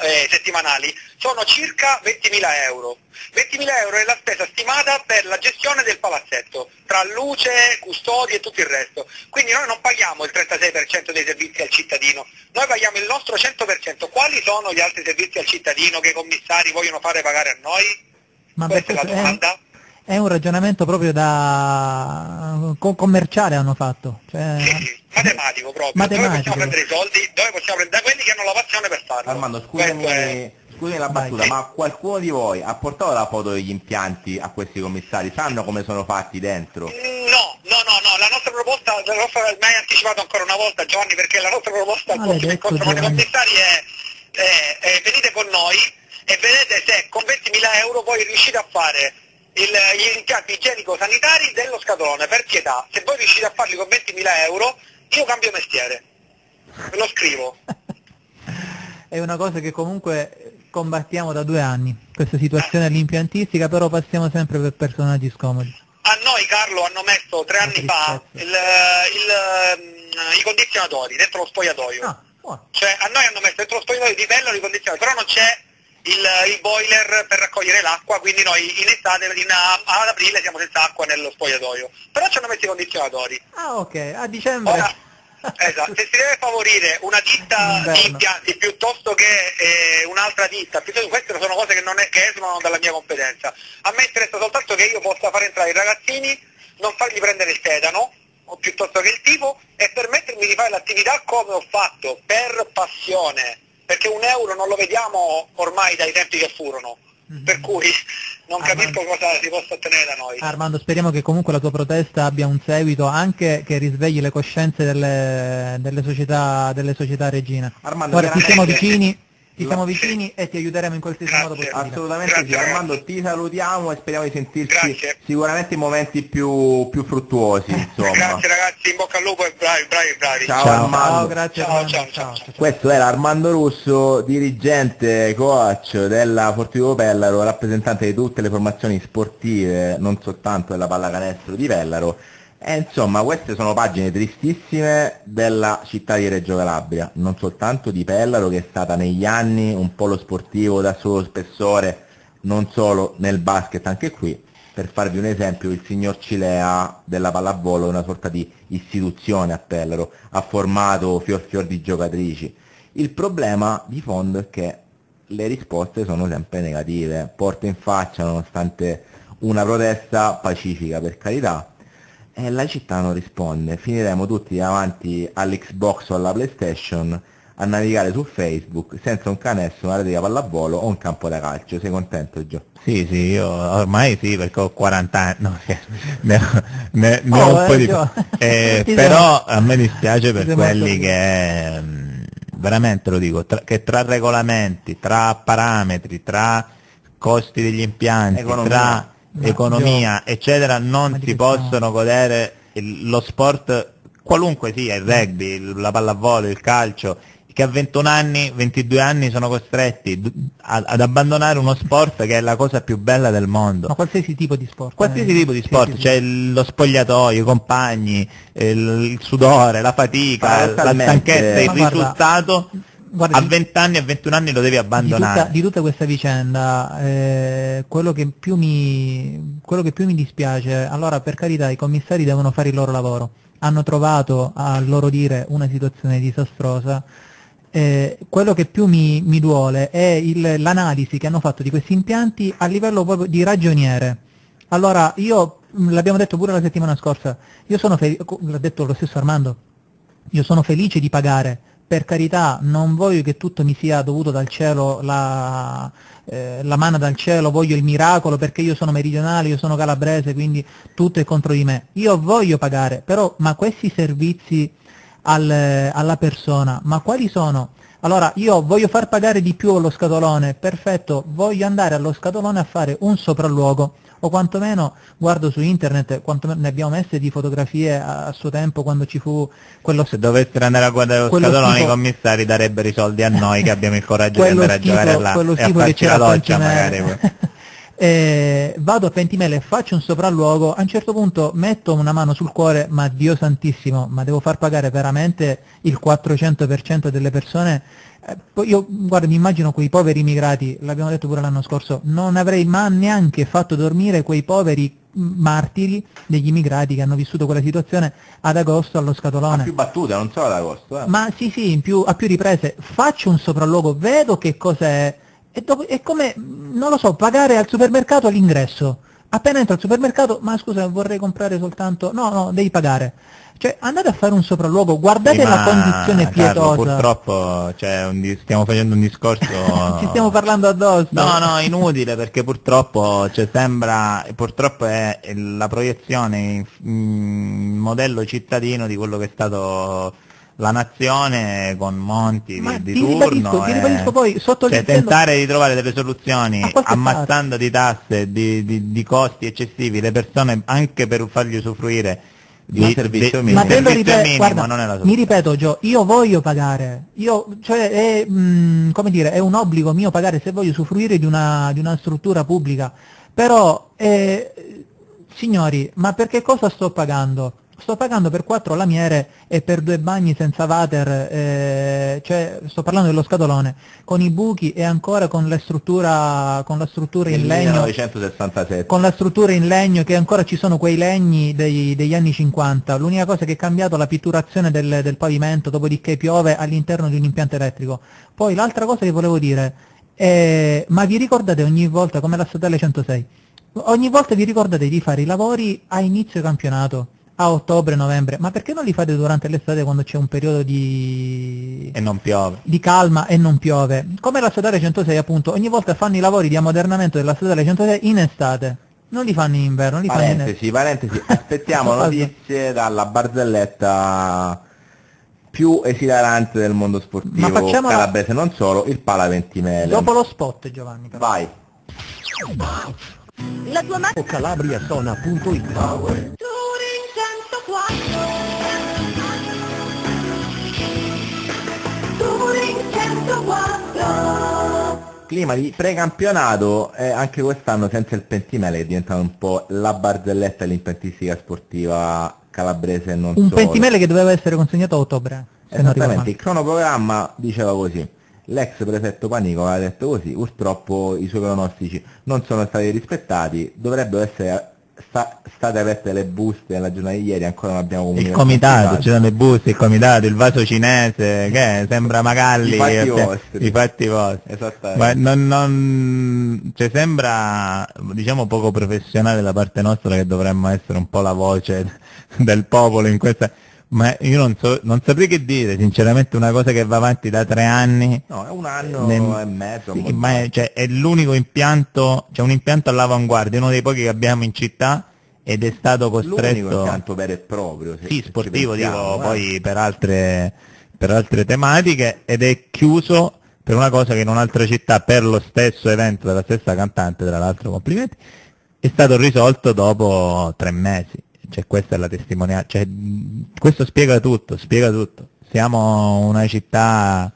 eh, settimanali sono circa 20.000 euro. 20.000 euro è la spesa stimata per la gestione del palazzetto, tra luce, custodi e tutto il resto. Quindi noi non paghiamo il 36% dei servizi al cittadino, noi paghiamo il nostro 100%. Quali sono gli altri servizi al cittadino che i commissari vogliono fare pagare a noi? Ma Questa è la perché è, domanda. È un ragionamento proprio da co- commerciale hanno fatto. Cioè, Sì, sì, matematico proprio. Matematico. Dove possiamo prendere i soldi? Dove possiamo prendere? Da quelli che hanno la passione per farlo. Armando, Questo è- scusami, scusami la battuta, Vai. ma qualcuno di voi ha portato la foto degli impianti a questi commissari? Sanno come sono fatti dentro? No, no, no, no, la nostra proposta, la nostra, mi hai anticipato ancora una volta Giovanni perché la nostra proposta al prossimo incontro con i commissari è, è- è venite con noi e vedete se con 20.000 euro voi riuscite a fare il- gli impianti igienico-sanitari dello scatolone, per pietà, se voi riuscite a farli con 20.000 euro io cambio mestiere, lo scrivo. è una cosa che comunque combattiamo da due anni, questa situazione all'impiantistica, però passiamo sempre per personaggi scomodi. A noi Carlo hanno messo tre anni fa il- il, ehm, i condizionatori dentro lo spogliatoio. Ah. Cioè a noi hanno messo dentro lo spogliatoio di bello i condizionatori, però non c'è il, il boiler per raccogliere l'acqua, quindi noi in estate, in, ad aprile siamo senza acqua nello spogliatoio. Però ci hanno messo i condizionatori. Ah, ok, a dicembre. Ora, esatto, se si deve favorire una ditta Inverno. di impianti piuttosto che eh, un'altra ditta, piuttosto, queste sono cose che, non è, che esulano dalla mia competenza. A me interessa soltanto che io possa far entrare i ragazzini, non fargli prendere il tetano, o piuttosto che il tipo, e permettermi di fare l'attività come ho fatto, per passione, perché un euro non lo vediamo ormai dai tempi che furono, per cui non capisco cosa si possa ottenere da noi. Armando, speriamo che comunque la tua protesta abbia un seguito, anche che risvegli le coscienze delle, delle società, delle società regine. Armando, Ora ti siamo vicini, ti La- siamo vicini e ti aiuteremo in qualsiasi Grazie. modo possibile. Assolutamente Grazie, sì. Armando ti salutiamo e speriamo di sentirci Grazie. sicuramente in momenti più, più fruttuosi, insomma. Grazie ragazzi, in bocca al lupo e bravi, bravi, bravi. Ciao, Ciao. Armando. Ciao, grazie. Ciao, Armando, ciao, ciao, ciao. Questo era Armando Russo, dirigente, coach della Fortitudo Pellaro, rappresentante di tutte le formazioni sportive, non soltanto della pallacanestro di Pellaro. E insomma, queste sono pagine tristissime della città di Reggio Calabria, non soltanto di Pellaro che è stata negli anni un polo sportivo da suo spessore, non solo nel basket, anche qui. Per farvi un esempio, il signor Cilea della pallavolo è una sorta di istituzione a Pellaro, ha formato fior fior di giocatrici. Il problema di fondo è che le risposte sono sempre negative, porte in faccia nonostante una protesta pacifica per carità, e la città non risponde. Finiremo tutti davanti all'Xbox o alla PlayStation a navigare su Facebook senza un canestro, una rete da pallavolo o un campo da calcio. Sei contento Gio? Sì, sì, io ormai sì, perché ho 40 anni, no, ne, ne- ne Oh, ho un po' eh, di eh, però a me dispiace per quelli che mm, veramente lo dico, tra- che tra regolamenti, tra parametri, tra costi degli impianti, Economia. tra Economia, eccetera, non si possono godere il- lo sport qualunque sia, il rugby, il- la pallavolo, il calcio, che a 21 anni, 22 anni sono costretti d- a- ad abbandonare uno sport che è la cosa più bella del mondo. Ma qualsiasi tipo di sport. Qualsiasi eh. tipo di Sì, sport, sì, sì. c'è il- lo spogliatoio, i compagni, il, il sudore, la fatica, la stanchezza, il Ma risultato guarda, a di- 20 anni, a 21 anni lo devi di abbandonare. tutta, di tutta questa vicenda, eh, quello, che più mi, quello che più mi dispiace, allora per carità i commissari devono fare il loro lavoro, hanno trovato a loro dire una situazione disastrosa, eh, quello che più mi, mi duole è il- l'analisi che hanno fatto di questi impianti a livello proprio di ragioniere. Allora io, mh, l'abbiamo detto pure la settimana scorsa, io sono felice, l'ha detto lo stesso Armando, io sono felice di pagare, per carità non voglio che tutto mi sia dovuto dal cielo, la, eh, la manna dal cielo, voglio il miracolo perché io sono meridionale, io sono calabrese, quindi tutto è contro di me. Io voglio pagare, però ma questi servizi al- alla persona, ma quali sono? Allora io voglio far pagare di più allo scatolone, perfetto, voglio andare allo scatolone a fare un sopralluogo o quantomeno guardo su internet, quantomeno ne abbiamo messe di fotografie a, a suo tempo quando ci fu quello Se dovessero andare a guardare lo scatolone, schifo- i commissari darebbero i soldi a noi che abbiamo il coraggio di andare a giocare schifo, là quello e a schifo che farci la doccia magari. Eh, vado a Pentimele e faccio un sopralluogo, a un certo punto metto una mano sul cuore, ma Dio santissimo, ma devo far pagare veramente il 400% delle persone. Eh, io guarda, mi immagino quei poveri immigrati, l'abbiamo detto pure l'anno scorso, non avrei mai neanche fatto dormire quei poveri martiri degli immigrati che hanno vissuto quella situazione ad agosto allo scatolone. più battute, non solo ad agosto. Eh. Ma sì, sì, in più, a più riprese, faccio un sopralluogo, vedo che cos'è, e dopo, è come, non lo so, pagare al supermercato all'ingresso. Appena entro al supermercato, ma scusa, vorrei comprare soltanto... No, no, devi pagare. Cioè, andate a fare un sopralluogo, guardate Sì, la condizione Carlo, pietosa. purtroppo cioè, un di- stiamo facendo un discorso Ci stiamo parlando addosso. No, no, inutile perché purtroppo cioè, sembra, purtroppo è la proiezione in, in modello cittadino di quello che è stato la nazione con Monti Ma di, di turno. ti e- ribadisco poi, sotto il cioè, tentare di trovare delle soluzioni ammazzando di tasse, di, di- di costi eccessivi le persone anche per fargli usufruire Di un servizio minimo. Ma servizio ripeto, minimo, guarda, non è la mi ripeto Gio, io voglio pagare, io, cioè è, mh, come dire, è un obbligo mio pagare se voglio usufruire di una, di una struttura pubblica, però, eh, signori, ma per che cosa sto pagando? Sto pagando per quattro lamiere e per due bagni senza water, eh, cioè sto parlando dello scatolone, con i buchi e ancora con la struttura, con la struttura in legno 1967. con la struttura in legno che ancora ci sono quei legni dei- degli anni 50. L'unica cosa che è cambiato è la pitturazione del, del pavimento, dopodiché piove all'interno di un impianto elettrico. Poi l'altra cosa che volevo dire è, ma vi ricordate ogni volta, come la statale 106, ogni volta vi ricordate di fare i lavori a inizio campionato, a ottobre, novembre, ma perché non li fate durante l'estate quando c'è un periodo di E non piove. di calma e non piove. Come la statale 106 appunto, ogni volta fanno i lavori di ammodernamento della statale 106 in estate. Non li fanno in inverno, li fanno in Parentesi, parentesi, aspettiamo notizie dalla barzelletta più esilarante del mondo sportivo Ma calabrese, non solo, il Pala Ventimele. Dopo lo spot Giovanni. però. Vai. La tua macchina calabriasona.it Touring Clima di precampionato e anche quest'anno senza il Pentimele è diventato un po' la barzelletta dell'impiantistica sportiva calabrese non Un solo. pentimele che doveva essere consegnato a ottobre. Ricordo Esattamente, il cronoprogramma diceva così. L'ex prefetto Panico aveva detto così, purtroppo i suoi pronostici non sono stati rispettati, dovrebbero essere sta- state aperte le buste nella giornata di ieri, ancora non abbiamo Il comitato, ci sono le buste, il comitato, il vaso cinese, che è? sembra Magalli, I fatti eh, vostri. i fatti vostri. Esattamente. Ma non, non- cioè, sembra diciamo poco professionale da parte nostra che dovremmo essere un po' la voce del popolo in questa ma io non so non saprei che dire sinceramente una cosa che va avanti da tre anni No, è un anno Nel- e mezzo. sì, ma è, cioè, è l'unico impianto c'è un impianto all'avanguardia uno dei pochi che abbiamo in città ed è stato L'unico costretto impianto vero e proprio. se- sì, sportivo pensiamo, dico eh. poi per altre, per altre tematiche ed è chiuso per una cosa che in un'altra città per lo stesso evento della stessa cantante tra l'altro complimenti è stato risolto dopo tre mesi cioè questa è la testimonianza cioè, questo spiega tutto spiega tutto siamo una città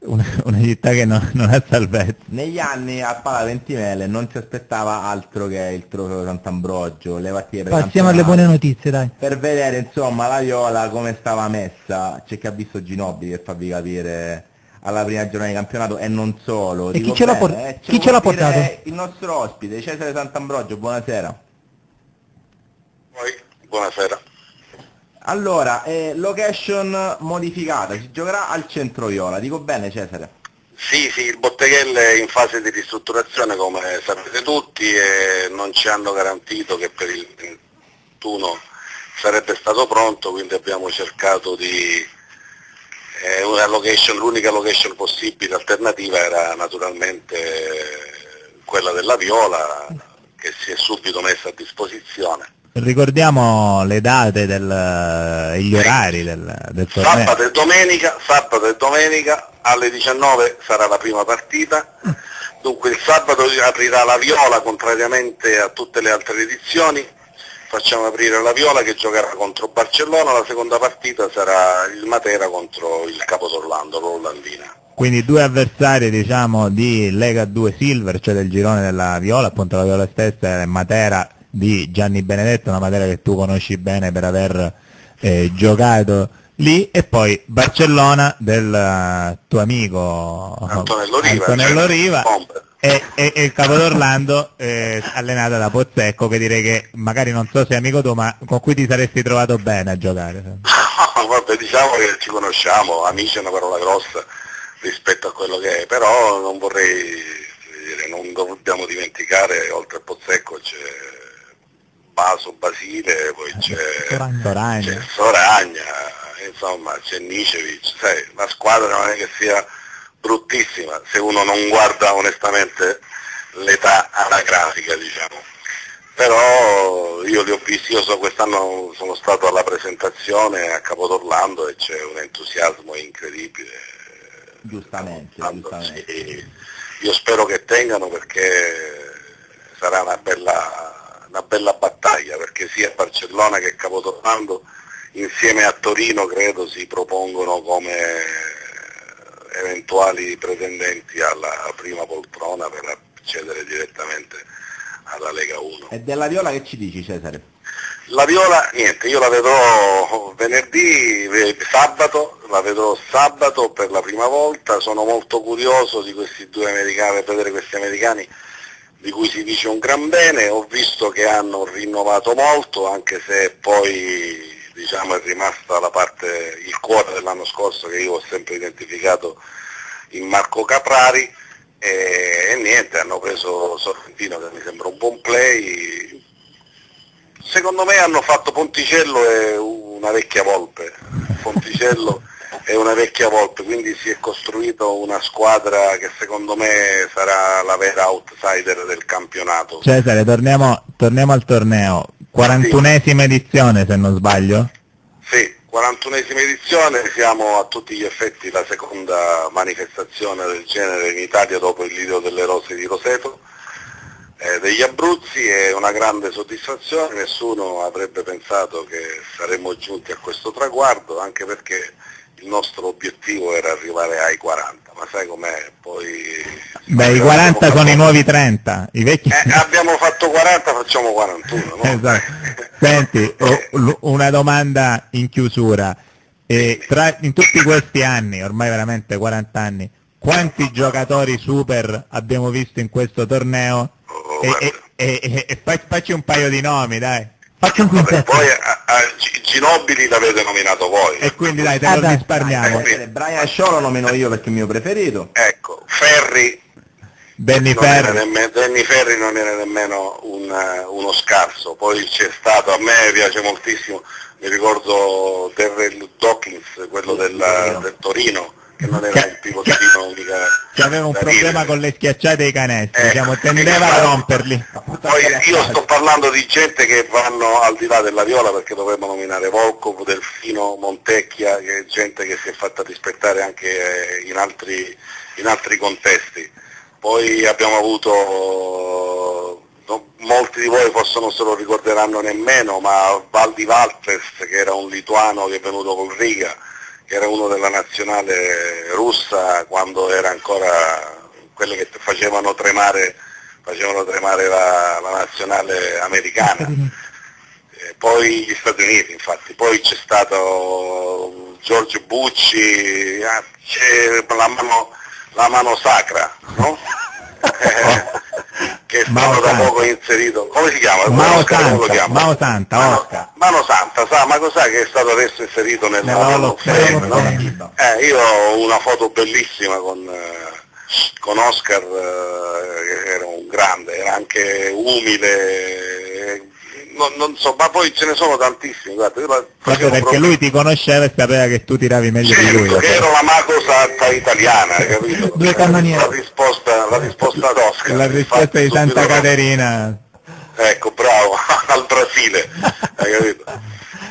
una, una città che non, non ha salvezza Negli anni a Pala Ventimele non si aspettava altro che il trofeo Sant'Ambrogio, le partite Passiamo alle buone notizie, dai. per vedere insomma la Viola come stava messa c'è chi ha visto Ginobili per farvi capire alla prima giornata di campionato e non solo. E chi Dico ce l'ha por- eh, chi ce l'ha portato? Il nostro ospite, Cesare Sant'Ambrogio, buonasera. Buonasera. Allora, eh, location modificata, si giocherà al centro Viola, dico bene Cesare? Sì, sì, il Botteghelle è in fase di ristrutturazione come sapete tutti e non ci hanno garantito che per il 21 sarebbe stato pronto, quindi abbiamo cercato di... eh, una location, l'unica location possibile alternativa era naturalmente quella della Viola che si è subito messa a disposizione. Ricordiamo le date e gli orari del, del torneo. Sabato e domenica, sabato e domenica alle 19 sarà la prima partita. Dunque il sabato aprirà la Viola contrariamente a tutte le altre edizioni. Facciamo aprire la Viola che giocherà contro Barcellona, la seconda partita sarà il Matera contro il Capodorlando, l'Ollandina. Quindi due avversari diciamo di Lega 2 Silver, cioè del girone della Viola, appunto la Viola stessa è Matera di Gianni Benedetto, una Matera che tu conosci bene per aver eh, giocato lì, e poi Barcellona del eh, tuo amico Antonello Riva, Antonello cioè, Riva, e, e, e il Capodorlando eh, allenata da Pozzecco che direi che magari non so se è amico tuo ma con cui ti saresti trovato bene a giocare. Vabbè, diciamo che ci conosciamo, amici è una parola grossa rispetto a quello che è, però non vorrei dire, non dobbiamo dimenticare, oltre a Pozzecco c'è Baso, Basile, poi c'è, Soragna. C'è Soragna, insomma c'è Nicevic, sai, la squadra non è che sia bruttissima se uno non guarda onestamente l'età anagrafica diciamo. Però io li ho visti, io so, quest'anno sono stato alla presentazione a Capodorlando e c'è un entusiasmo incredibile. Giustamente, giustamente. io spero che tengano perché sarà una bella, una bella battaglia, perché sia Barcellona che Capodorlando insieme a Torino credo si propongono come eventuali pretendenti alla prima poltrona per accedere direttamente alla Lega 1. E della Viola che ci dici Cesare? La Viola, niente, io la vedrò venerdì, sabato, la vedrò sabato per la prima volta, sono molto curioso di questi due americani, per vedere questi americani di cui si dice un gran bene, ho visto che hanno rinnovato molto, anche se poi diciamo, è rimasta la parte, il cuore dell'anno scorso che io ho sempre identificato in Marco Caprari e, e niente, hanno preso Sorrentino che mi sembra un buon play, secondo me hanno fatto Ponticello e una vecchia volpe, Ponticello è una vecchia volpe, quindi si è costruito una squadra che secondo me sarà la vera outsider del campionato. Cesare, torniamo, torniamo al torneo. 41esima edizione se non sbaglio? Sì, 41esima edizione, siamo a tutti gli effetti la seconda manifestazione del genere in Italia dopo il Lido delle Rose di Roseto eh, degli Abruzzi, è una grande soddisfazione, nessuno avrebbe pensato che saremmo giunti a questo traguardo, anche perché il nostro obiettivo era arrivare ai 40, ma sai com'è, poi... Beh, i 40 sono i nuovi 30, i vecchi... Eh, abbiamo fatto 40, facciamo 41, no? Esatto. Senti, oh, l- una domanda in chiusura. Tra, in tutti questi anni, ormai veramente 40 anni, quanti giocatori super abbiamo visto in questo torneo? Oh, E, e- e- e fa- facci un paio di nomi, dai. Faccio un Vabbè, quintetto. poi a, a Ginobili l'avete nominato voi. E quindi dai, te Ah, lo dai. risparmiamo. Eh, Brian Shaw lo nomino io perché è il mio preferito. Ecco, Ferri Benny non era Ferri. nemmeno, Danny Ferri non era nemmeno un, eh, uno scarso, poi c'è stato, a me piace moltissimo, mi ricordo Terrell Dawkins, quello del, del Torino, che non era un pivottino mica Che aveva un problema dire. con le schiacciate ai canestri, Eh, diciamo, tendeva a esatto. romperli. Poi io sto parlando di gente che vanno al di là della viola perché dovremmo nominare Volkov, Delfino, Montecchia, che è gente che si è fatta rispettare anche eh, in altri, in altri contesti. Poi abbiamo avuto, molti di voi forse non se lo ricorderanno nemmeno, ma Valdi Valtes che era un lituano che è venuto col Riga, che era uno della nazionale russa quando era ancora quelle che facevano tremare, facevano tremare la, la nazionale americana. Eh, poi gli Stati Uniti infatti, poi c'è stato Giorgio Bucci, ah, c'è la mano, la mano sacra, no? che è stato da poco inserito, come si chiama? Oscar, lo Santa, chiama? Mao Santa, Mano. Mano Santa, sa, ma cos'è che è stato adesso inserito Fame, Fame, no? Eh, io ho una foto bellissima con, eh, con Oscar, eh, che era un grande, era anche umile, non, non so, ma poi ce ne sono tantissimi, guarda, Proprio perché proprio- lui ti conosceva e sapeva che tu tiravi meglio di lui. Certo, ero la mago santa italiana, capito? Due cannonieri. La risposta, la risposta ad Oscar. La risposta di Santa Caterina. Ecco, bravo, al Brasile, hai capito?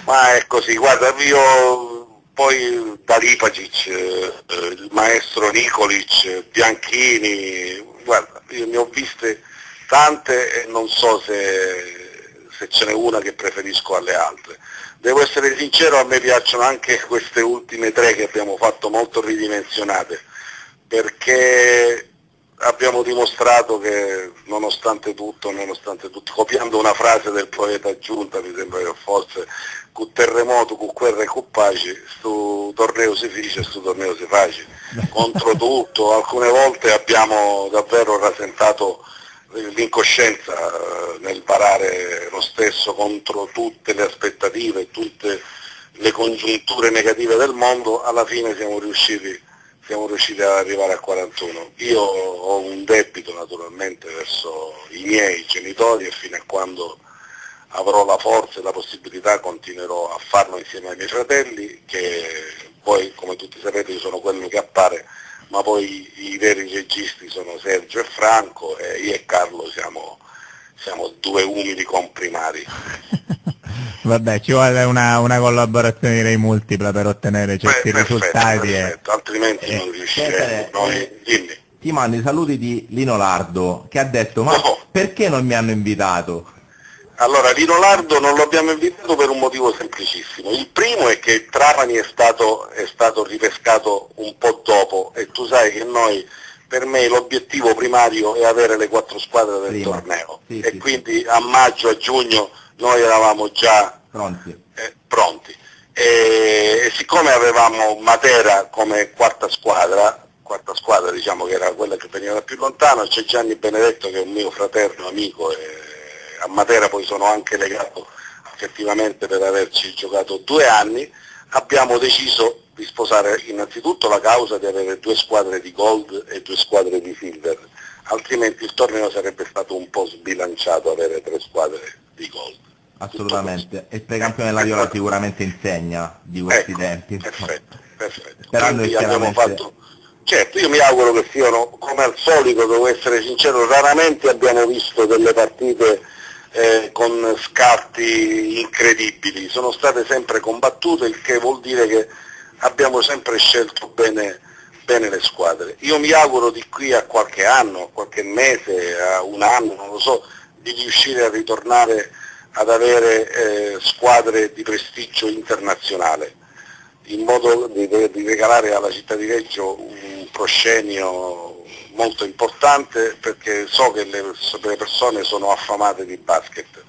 Ma è così, guarda, io poi Dalipagic, eh, il maestro Nicolic, Bianchini, guarda, io ne ho viste tante e non so se, se ce n'è una che preferisco alle altre. Devo essere sincero, a me piacciono anche queste ultime tre che abbiamo fatto molto ridimensionate, perché abbiamo dimostrato che nonostante tutto, nonostante tutto, copiando una frase del poeta Giunta, mi sembra che forse con terremoto, con guerra e con pace, sto torneo si fece, sto torneo si face. Contro tutto, alcune volte abbiamo davvero rasentato l'incoscienza eh, nel parare lo stesso contro tutte le aspettative, tutte le congiunture negative del mondo, alla fine siamo riusciti, siamo riusciti ad arrivare a 41. Io ho un debito naturalmente verso i miei genitori e fino a quando avrò la forza e la possibilità continuerò a farlo insieme ai miei fratelli, che poi come tutti sapete io sono quello che appare, ma poi i veri registi sono Sergio e Franco e io e Carlo siamo, siamo due umili comprimari. Vabbè, ci vuole una, una collaborazione direi multipla per ottenere certi Beh, perfetto, risultati. e- perfetto, altrimenti eh, non riusciremo. Cesare, Noi, eh, dimmi. Ti mando i saluti di Lino Lardo che ha detto ma Oh. perché non mi hanno invitato? Allora, Lino Lardo non lo abbiamo invitato per un motivo semplicissimo. Il primo è che Trapani è stato, è stato ripescato un po' dopo e tu sai che noi, per me l'obiettivo primario è avere le quattro squadre del Prima. torneo Sì, e sì, quindi a maggio, a giugno noi eravamo già Pronti? eh, pronti. E, e siccome avevamo Matera come quarta squadra, quarta squadra diciamo che era quella che veniva da più lontano, c'è Gianni Benedetto che è un mio fraterno amico e a Matera poi sono anche legato effettivamente per averci giocato due anni, abbiamo deciso di sposare innanzitutto la causa di avere due squadre di gold e due squadre di silver, altrimenti il torneo sarebbe stato un po' sbilanciato avere tre squadre di gold. Assolutamente. E il precampione della Viola sicuramente insegna di questi Ecco, tempi. Perfetto, perfetto. Che abbiamo chiaramente- fatto... Certo, io mi auguro che siano, come al solito, devo essere sincero, raramente abbiamo visto delle partite eh, con scatti incredibili, sono state sempre combattute, il che vuol dire che abbiamo sempre scelto bene, bene le squadre. Io mi auguro di qui a qualche anno, a qualche mese, a un anno, non lo so, di riuscire a ritornare ad avere eh, squadre di prestigio internazionale in modo di, di regalare alla città di Reggio un proscenio molto importante perché so che le, le persone sono affamate di basket,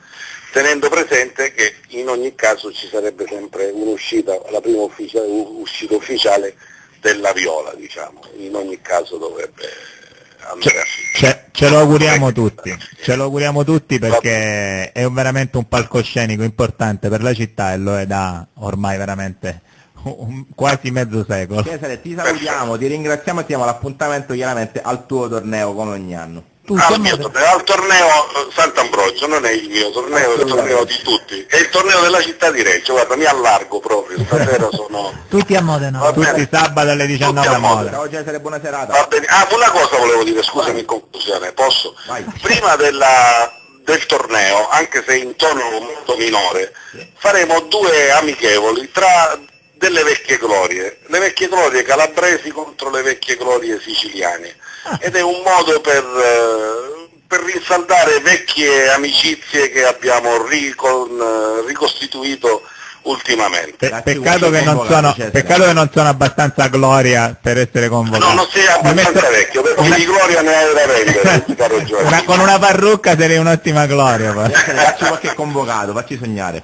tenendo presente che in ogni caso ci sarebbe sempre un'uscita, la prima ufficia- uscita ufficiale della viola, diciamo, in ogni caso dovrebbe andare a finire. Ce, ce lo auguriamo tutti, ce lo auguriamo tutti perché è veramente un palcoscenico importante per la città e lo è da ormai veramente un- quasi mezzo secolo. Cesare, ti salutiamo, ti ringraziamo e ti diamo l'appuntamento chiaramente al tuo torneo come ogni anno. Tu Al, siamo- mio torneo, al torneo eh, Sant'Ambrogio, non è il mio torneo, è il torneo di tutti, è il torneo della città di Reggio, guarda, mi allargo proprio, stasera sono... tutti a Modena. Tutti sabato alle 19 Tutti a. Modena. Ciao Cesare, buona serata. Va bene. Ah, una cosa volevo dire, scusami in conclusione, posso? Vai. Prima della- del torneo, anche se in tono molto minore, faremo due amichevoli tra delle vecchie glorie, le vecchie glorie calabresi contro le vecchie glorie siciliane. Ed è un modo per, eh, per rinsaldare vecchie amicizie che abbiamo ricon- eh, ricostituito ultimamente. Pe- peccato, che sono, peccato che non sono abbastanza gloria per essere convocato. No, non sei abbastanza Mi metto- vecchio, perché una- di gloria ne hai da vendere, caro Giorgio. una- con una parrucca sarei un'ottima gloria. facci qualche convocato, facci sognare.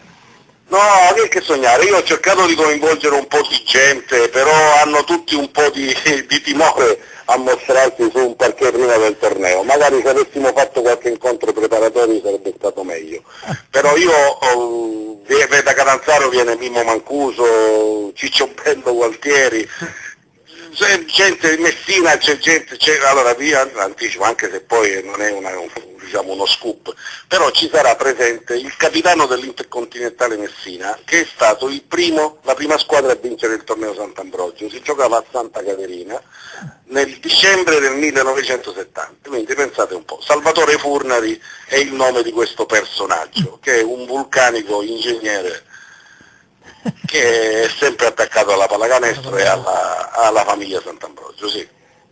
No, che, che sognare, io ho cercato di coinvolgere un po' di gente, però hanno tutti un po' di, di timore a mostrarsi su un parquet prima del torneo. Magari se avessimo fatto qualche incontro preparatorio sarebbe stato meglio. Però io oh, da Catanzaro viene Mimmo Mancuso, Ciccio Bello Gualtieri, c'è gente di Messina, c'è gente, allora via anticipo, anche se poi non è una- un- diciamo, uno scoop, però ci sarà presente il capitano dell'Intercontinentale Messina, che è stato il primo, la prima squadra a vincere il torneo Sant'Ambrogio, si giocava a Santa Caterina nel dicembre del 1970, quindi pensate un po', Salvatore Furnari è il nome di questo personaggio, che è un vulcanico ingegnere che è sempre attaccato alla pallacanestro e alla, alla famiglia Sant'Ambrogio, sì.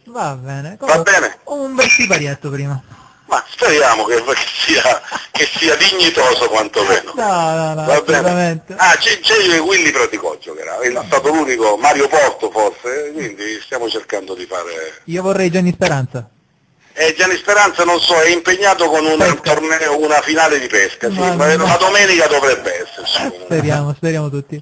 Va bene. Va bene? Un bel siparietto prima. Ma speriamo che, che sia, che sia dignitoso quantomeno. No, no, no, Va bene. assolutamente. Ah, c'è, c'è Willy Praticoccio che era, è stato l'unico, Mario Porto forse, quindi stiamo cercando di fare... Io vorrei Gianni Speranza. E Gianni Speranza non so, è impegnato con un torneo, una finale di pesca, sì, Ma ma la domenica dovrebbe esserci. Speriamo, speriamo tutti.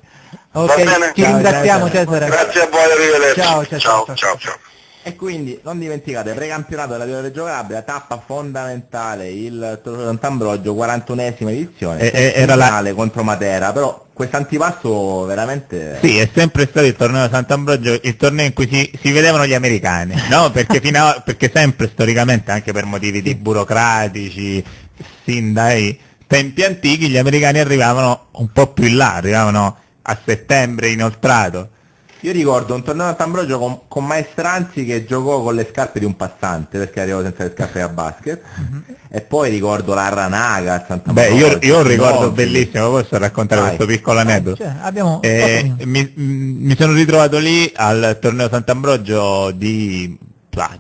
Va Ok, bene? ci ringraziamo Cesare. Cesare. Grazie a voi, arrivederci. Ciao, ciao, ciao, ciao, ciao. E quindi non dimenticate, precampionato della Viola Reggio Calabria, tappa fondamentale, il Torneo Sant'Ambrogio, 41esima edizione, E- e- era la- finale contro Matera, però questo antipasto veramente... Sì, è sempre stato il torneo Sant'Ambrogio il torneo in cui si, si vedevano gli americani, no? Perché, fino a- perché sempre storicamente, anche per motivi di burocratici, sin dai tempi antichi, gli americani arrivavano un po' più in là, arrivavano a settembre inoltrato. Io ricordo un torneo a Sant'Ambrogio con, con Maestranzi che giocò con le scarpe di un passante, perché arrivò senza le scarpe da basket, e poi ricordo la Ranaga a Beh, Sant'Ambrogio. io, io ho un ricordo Nobili. bellissimo, posso raccontare Vai. questo piccolo aneddoto? Cioè, abbiamo Eh, mi, mi sono ritrovato lì al torneo Sant'Ambrogio di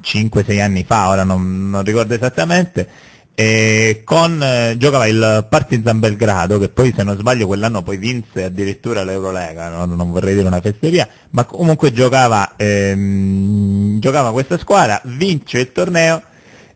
5-6 anni fa, ora non, non ricordo esattamente, e con, eh, giocava il Partizan Belgrado, che poi se non sbaglio quell'anno poi vinse addirittura l'Eurolega, non, non vorrei dire una fesseria, ma comunque giocava, ehm, giocava questa squadra, vince il torneo,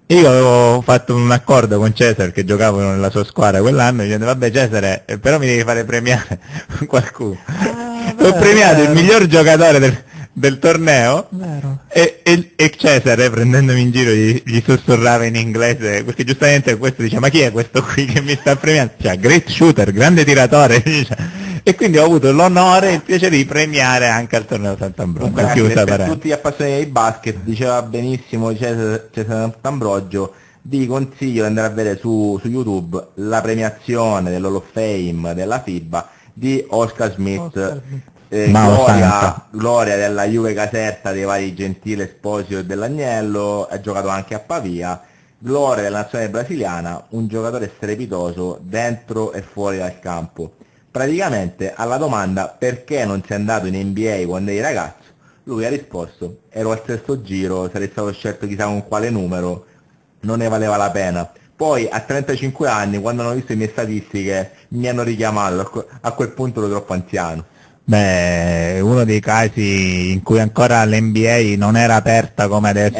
e io avevo fatto un accordo con Cesare che giocavo nella sua squadra quell'anno, dicendo vabbè Cesare, eh, però mi devi fare premiare qualcuno. Ah, Ho premiato il miglior giocatore del, del torneo Vero. e, e- e Cesare prendendomi in giro gli, gli sussurrava in inglese perché giustamente questo dice ma chi è questo qui che mi sta premiando? Cioè great shooter, grande tiratore dice. e quindi ho avuto l'onore e il piacere di premiare anche al torneo Sant'Ambrogio. Comunque, per tutti gli appassionati di basket, diceva benissimo Cesare, Cesare Sant'Ambrogio, vi consiglio di andare a vedere su, su YouTube la premiazione dell'Hall of Fame della FIBA di Oscar Smith, Oscar Smith. Eh, gloria, gloria della Juve Caserta dei vari Gentile, Esposito e dell'Agnello, ha giocato anche a Pavia, gloria della nazionale brasiliana, un giocatore strepitoso dentro e fuori dal campo. Praticamente alla domanda perché non sei andato in NBA quando eri ragazzo, lui ha risposto ero al sesto giro, sarei stato scelto chissà con quale numero, non ne valeva la pena. Poi a 35 anni, quando hanno visto le mie statistiche, mi hanno richiamato, a quel punto ero troppo anziano. Beh, uno dei casi in cui ancora l'NBA non era aperta come adesso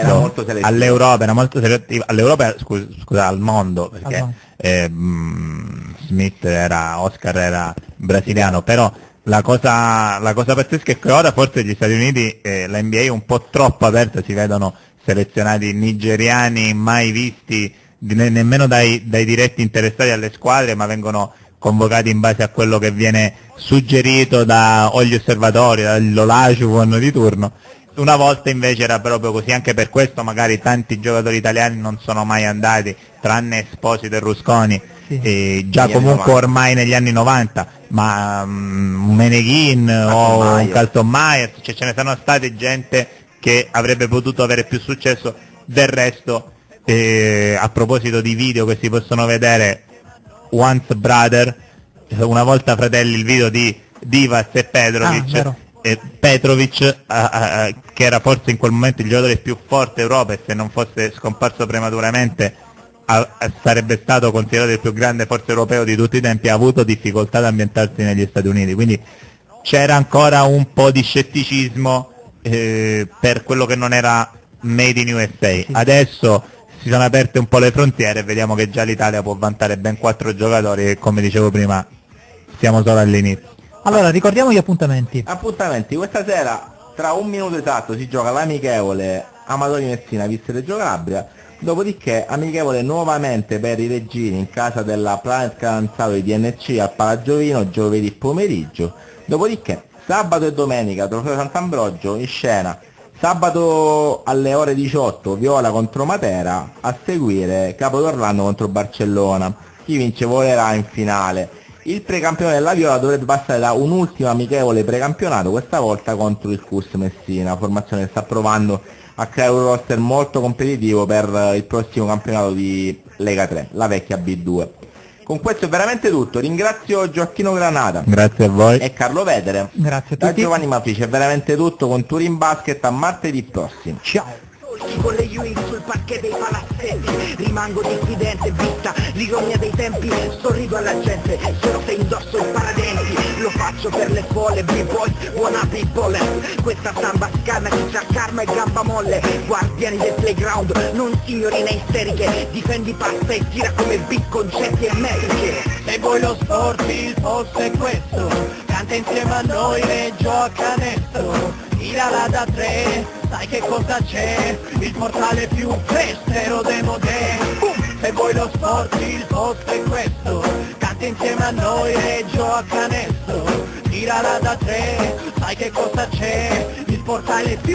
all'Europa, era molto selettiva, all'Europa, scusa, scusa, al mondo, perché Al mondo. eh, mh, Smith era, Oscar era brasiliano, però la cosa, la cosa pazzesca è che ora forse gli Stati Uniti, eh, la NBA è un po' troppo aperta, si vedono selezionati nigeriani mai visti ne- nemmeno dai, dai diretti interessati alle squadre, ma vengono convocati in base a quello che viene suggerito da o gli osservatori, dall'Olajuvon di turno. Una volta invece era proprio così, anche per questo magari tanti giocatori italiani non sono mai andati, tranne Esposito e Rusconi, Sì. e già Negli comunque 90. ormai negli anni 90, ma mm, un Meneghin o un Myers. Calton Myers, cioè ce ne sono state gente che avrebbe potuto avere più successo, del resto eh, a proposito di video che si possono vedere Once Brother, una volta fratelli il video di Divas e Ah, Petrovic, vero. e Petrovic ah, ah, ah, che era forse in quel momento il giocatore più forte d'Europa e se non fosse scomparso prematuramente ah, ah, sarebbe stato considerato il più grande forse europeo di tutti i tempi, ha avuto difficoltà ad ambientarsi negli Stati Uniti, quindi c'era ancora un po' di scetticismo eh, per quello che non era made in USA. Adesso si sono aperte un po' le frontiere e vediamo che già l'Italia può vantare ben quattro giocatori che come dicevo prima siamo solo all'inizio. Allora, ricordiamo gli appuntamenti. Appuntamenti, questa sera tra un minuto esatto si gioca l'amichevole Amadori Messina Viste Reggio Calabria, dopodiché amichevole nuovamente per i reggini in casa della Planet Calanzato di DNC al Palagiovino giovedì pomeriggio, dopodiché sabato e domenica Trofeo Sant'Ambrogio in scena Sabato alle ore 18 Viola contro Matera, a seguire Capodorlando contro Barcellona. Chi vince volerà in finale. Il precampione della Viola dovrebbe passare da un ultimo amichevole precampionato, questa volta contro il Cus Messina, formazione che sta provando a creare un roster molto competitivo per il prossimo campionato di Lega 3, la vecchia B2. Con questo è veramente tutto, ringrazio Gioacchino Granata Grazie a voi. e Carlo Vedere. Grazie a Da tutti. Giovanni Mafici è veramente tutto con Turin Basket a martedì prossimo. Ciao. Con le Ewing sul parquet dei palazzetti. Rimango diffidente, vista l'ironia dei tempi. Sorrido alla gente, solo se indosso il paradenti. Lo faccio per le folle, b-boy, wanna be baller Questa samba scanna chi c'ha karma e gamba molle. Guardiani del playground, non signorine isteriche. Difendi passa e tira come big concetti e metriche Se vuoi lo sport il posto è questo. Canta insieme a noi Reggio a canestro Tirala da tre, sai che cosa c'è? Il portale più festero demodè Boom! Se vuoi lo sport il posto è questo Canta insieme a noi Reggio a canestro Tirala da tre, sai che cosa c'è? Il portale più